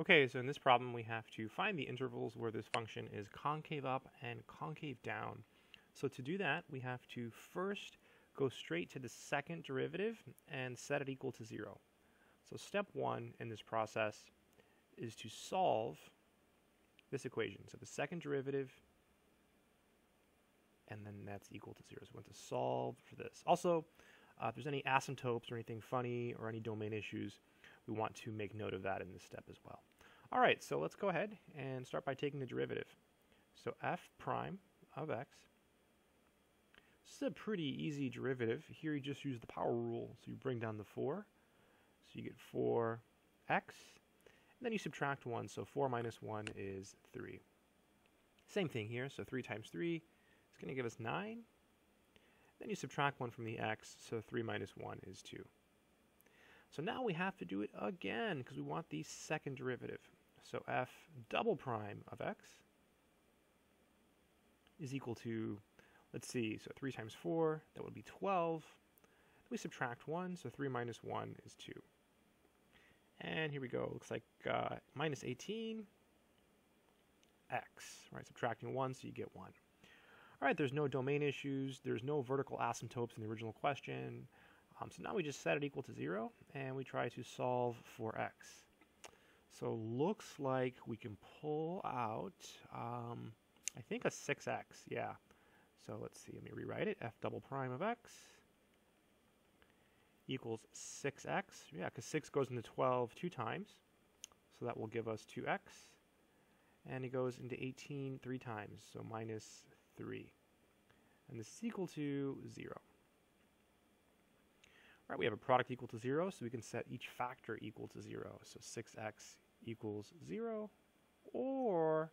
Okay, so in this problem we have to find the intervals where this function is concave up and concave down. So to do that, we have to first go straight to the second derivative and set it equal to zero. So step one in this process is to solve this equation. So the second derivative, and then that's equal to zero. So we want to solve for this. Also, uh, if there's any asymptotes or anything funny or any domain issues, we want to make note of that in this step as well. All right, so let's go ahead and start by taking the derivative. So f prime of x. This is a pretty easy derivative. Here you just use the power rule. So you bring down the 4. So you get 4x. And then you subtract 1. So 4 minus 1 is 3. Same thing here. So 3 times 3 is going to give us 9. Then you subtract 1 from the x. So 3 minus 1 is 2. So now we have to do it again because we want the second derivative. So f double prime of x is equal to, let's see, so 3 times 4, that would be 12. We subtract 1, so 3 minus 1 is 2. And here we go. Looks like uh, minus 18 x, right? Subtracting 1, so you get 1. All right, there's no domain issues. There's no vertical asymptotes in the original question. Um, so now we just set it equal to 0, and we try to solve for x. So looks like we can pull out, um, I think a 6x, yeah. So let's see, let me rewrite it. f double prime of x equals 6x. Yeah, because 6 goes into 12 two times. So that will give us 2x. And it goes into 18 three times, so minus 3. And this is equal to 0. All right, we have a product equal to 0, so we can set each factor equal to 0. So 6x equals 0, or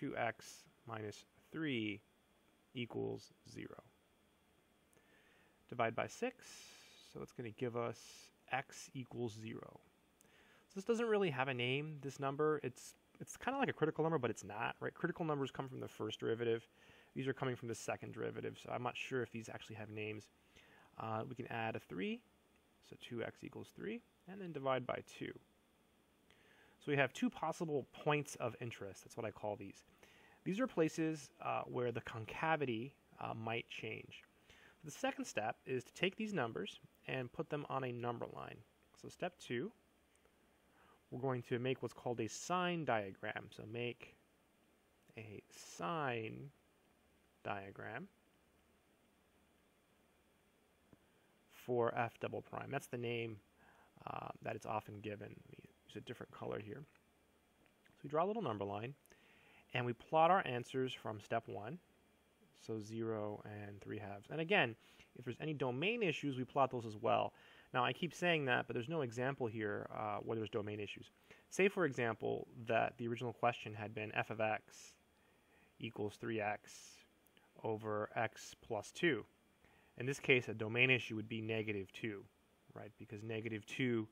2x minus 3 equals 0. Divide by 6, so it's going to give us x equals 0. So this doesn't really have a name, this number. It's it's kind of like a critical number, but it's not, right? Critical numbers come from the first derivative. These are coming from the second derivative, so I'm not sure if these actually have names. Uh, we can add a 3, so 2x equals 3, and then divide by 2. So we have two possible points of interest. That's what I call these. These are places uh, where the concavity uh, might change. The second step is to take these numbers and put them on a number line. So step two, we're going to make what's called a sign diagram. So make a sign diagram for f double prime. That's the name uh, that it's often given. Use a different color here. So we draw a little number line, and we plot our answers from step one. So 0 and 3 halves. And again, if there's any domain issues, we plot those as well. Now, I keep saying that, but there's no example here uh, where there's domain issues. Say, for example, that the original question had been f of x equals 3x over x plus 2. In this case, a domain issue would be negative 2, right? Because negative 2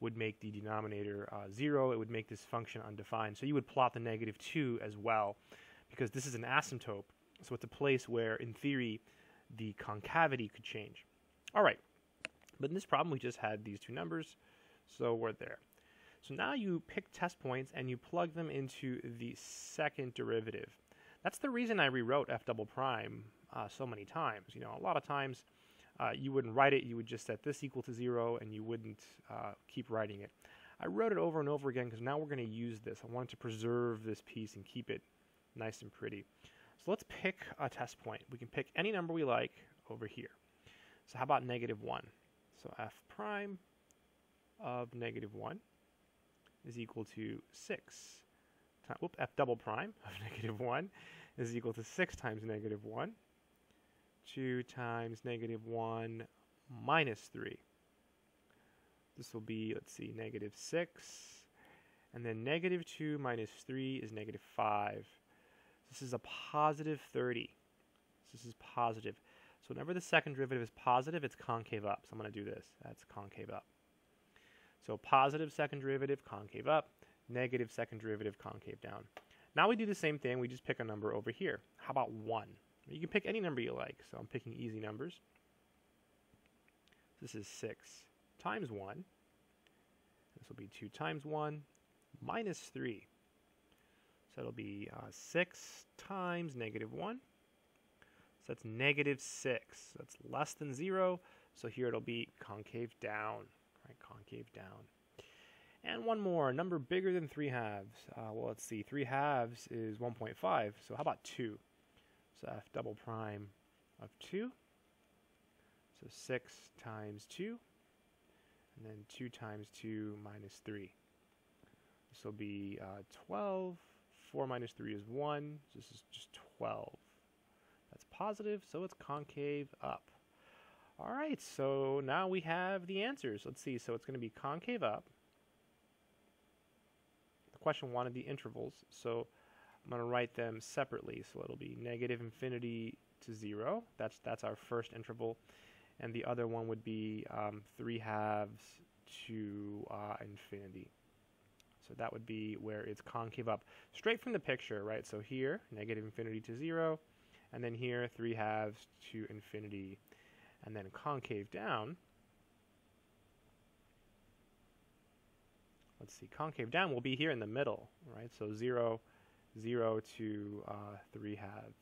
would make the denominator uh, 0. It would make this function undefined. So you would plot the negative 2 as well, because this is an asymptote. So it's a place where, in theory, the concavity could change. All right. But in this problem, we just had these two numbers, so we're there. So now you pick test points and you plug them into the second derivative. That's the reason I rewrote f double prime uh, so many times. You know, a lot of times uh, you wouldn't write it, you would just set this equal to zero and you wouldn't uh, keep writing it. I wrote it over and over again because now we're going to use this. I wanted to preserve this piece and keep it nice and pretty. So let's pick a test point. We can pick any number we like over here. So how about negative 1? So f prime of negative 1 is equal to 6. Whoop, f double prime of negative 1 is equal to 6 times negative 1. 2 times negative 1 minus 3. This will be, let's see, negative 6. And then negative 2 minus 3 is negative 5. This is a positive 30. This is positive. So whenever the second derivative is positive, it's concave up. So I'm going to do this. That's concave up. So positive second derivative, concave up. Negative second derivative, concave down. Now we do the same thing. We just pick a number over here. How about 1? You can pick any number you like. So I'm picking easy numbers. This is 6 times 1. This will be 2 times 1 minus 3. So it'll be uh, 6 times negative 1. So that's negative 6. That's less than 0. So here it'll be concave down. Right, concave down. And one more, number bigger than 3 halves. Uh, well, let's see, 3 halves is 1.5. So how about 2? So f double prime of 2. So 6 times 2. And then 2 times 2 minus 3. This will be uh, 12. 4 minus 3 is 1. So this is just 12. That's positive, so it's concave up. All right, so now we have the answers. Let's see. So it's going to be concave up. The question wanted the intervals, so I'm going to write them separately. So it'll be negative infinity to 0. That's, that's our first interval. And the other one would be um, 3 halves to uh, infinity. So that would be where it's concave up. Straight from the picture, right? So here, negative infinity to 0. And then here, 3 halves to infinity. And then concave down. Let's see, concave down will be here in the middle, right? So 0, 0 to uh, 3 halves.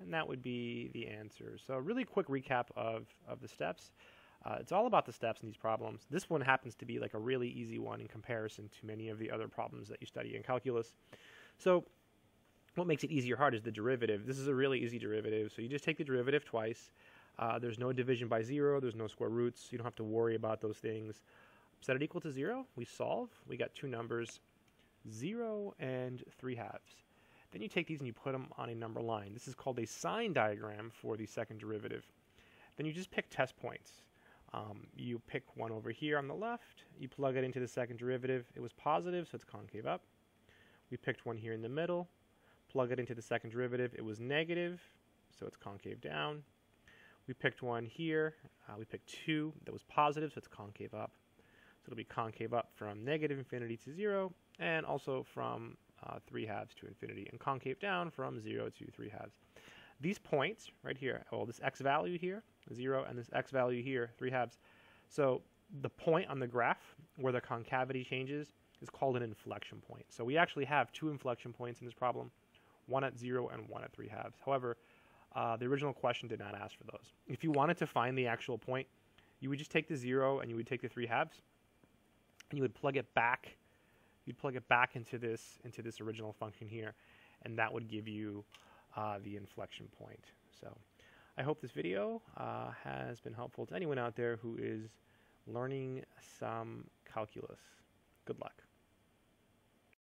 And that would be the answer. So a really quick recap of, of the steps. Uh, it's all about the steps in these problems. This one happens to be like a really easy one in comparison to many of the other problems that you study in calculus. So what makes it easy or hard is the derivative. This is a really easy derivative. So you just take the derivative twice. Uh, there's no division by zero. There's no square roots. You don't have to worry about those things. Set it equal to zero. We solve. We got two numbers, zero and three halves. Then you take these and you put them on a number line. This is called a sign diagram for the second derivative. Then you just pick test points. Um, you pick one over here on the left, you plug it into the second derivative. It was positive, so it's concave up. We picked one here in the middle, plug it into the second derivative. It was negative, so it's concave down. We picked one here. Uh, we picked two that was positive, so it's concave up. So it'll be concave up from negative infinity to 0, and also from uh, 3 halves to infinity, and concave down from 0 to 3 halves. These points right here, well, this x value here, 0, and this x value here, 3 halves. So the point on the graph where the concavity changes is called an inflection point. So we actually have two inflection points in this problem, one at 0 and one at 3 halves. However, uh, the original question did not ask for those. If you wanted to find the actual point, you would just take the 0 and you would take the 3 halves, and you would plug it back. You'd plug it back into this into this original function here, and that would give you uh, the inflection point. So I hope this video uh, has been helpful to anyone out there who is learning some calculus. Good luck.